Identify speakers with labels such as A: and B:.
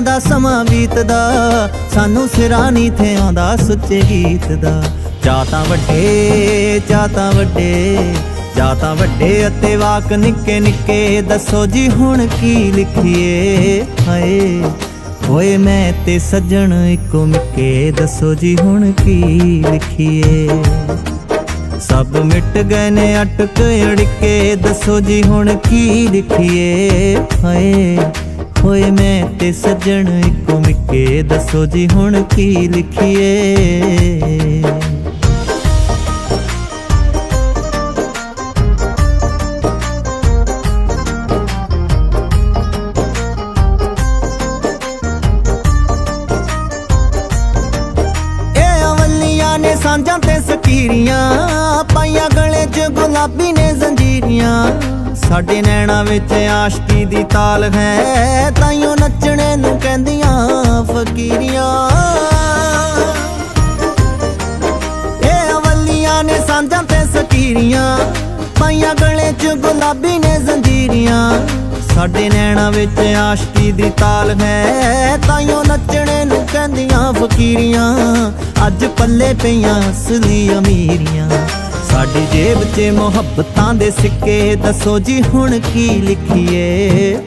A: ਦਿਨਾਂ ਦਾ ਸਮਾਂ ਬੀਤਦਾ, ਸਾਨੂੰ ਸਿਰਾਂ ਨਹੀਂ ਥੇ ਆਉਂਦਾ ਸੁੱਚੇ ਗੀਤ ਦਾ। ਚਾਹ ਤਾਂ ਵੱਡੇ ਚਾਹ ਤਾਂ ਵੱਡੇ, ਜਾਂ ਤਾਂ ਵੱਡੇ ਅਤੇ ਵਾਕ ਨਿੱਕੇ ਨਿੱਕੇ, ਦੱਸੋ ਜੀ ਹੁਣ ਕੀ ਲਿਖੀਏ? ਹਾਏ, ਹੋਏ ਮੈਂ ਤੇ ਸੱਜਣ ਇੱਕੋ ਮਿੱਕੇ, ਦੱਸੋ ਜੀ ਹੁਣ ਕੀ ਲਿਖੀਏ? ਸਭ ਮਿਟ ਗਏ ਨੇ ਅਟਕ ਅੜਕੇ, ਦੱਸੋ ਜੀ ਹੁਣ ਕੀ ਲਿਖੀਏ? ਹਾਏ, ਹੋਏ ਮੈਂ ਸੱਜਣ ਇੱਕੋ ਮਿੱਕੇ, ਦੱਸੋ ਜੀ ਹੁਣ ਕੀ ਲਿਖੀਏ? ਇਹ ਅਵਲੀਆਂ ਨੇ ਸਾਂਝਾਂ ਤੇ ਸਕੀਰੀਆਂ, ਪਾਈਆਂ ਗਲੇ 'ਚ ਗੁਲਾਬੀ ਨੇ ਜ਼ੰਜੀਰੀਆਂ। ਸਾਡੇ ਨੈਣਾ ਵਿੱਚ ਆਸ਼ਕੀ ਦੀ ਤਾਲ ਹੈ, ਤਾਈਓ ਨੱਚਣੇ ਨੂੰ ਕਹਿੰਦੀਆਂ ਫਕੀਰੀਆਂ। ਇਹ ਅਵਲੀਆਂ ਨੇ ਸਾਂਝਾਂ ਤੇ ਸਕੀਰੀਆਂ, ਪਾਈਆਂ ਗਲੇ 'ਚ ਗੁਲਾਬੀ ਨੇ ਜ਼ੰਜੀਰੀਆਂ। ਸਾਡੇ ਨੈਣਾ ਵਿੱਚ ਆਸ਼ਕੀ ਦੀ ਤਾਲ ਹੈ, ਤਾਈਓ ਨੱਚਣੇ ਨੂੰ ਕਹਿੰਦੀਆਂ ਫਕੀਰੀਆਂ। ਅੱਜ ਪੱਲੇ ਪਈਆਂ ਅਸਲੀ ਅਮੀਰੀਆਂ। ਸਾਡੀ ਜੇਬ 'ਚ ਮੁਹੱਬਤਾਂ ਦੇ ਸਿੱਕੇ ਦੱਸੋ ਜੀ ਹੁਣ ਕੀ ਲਿਖੀਏ?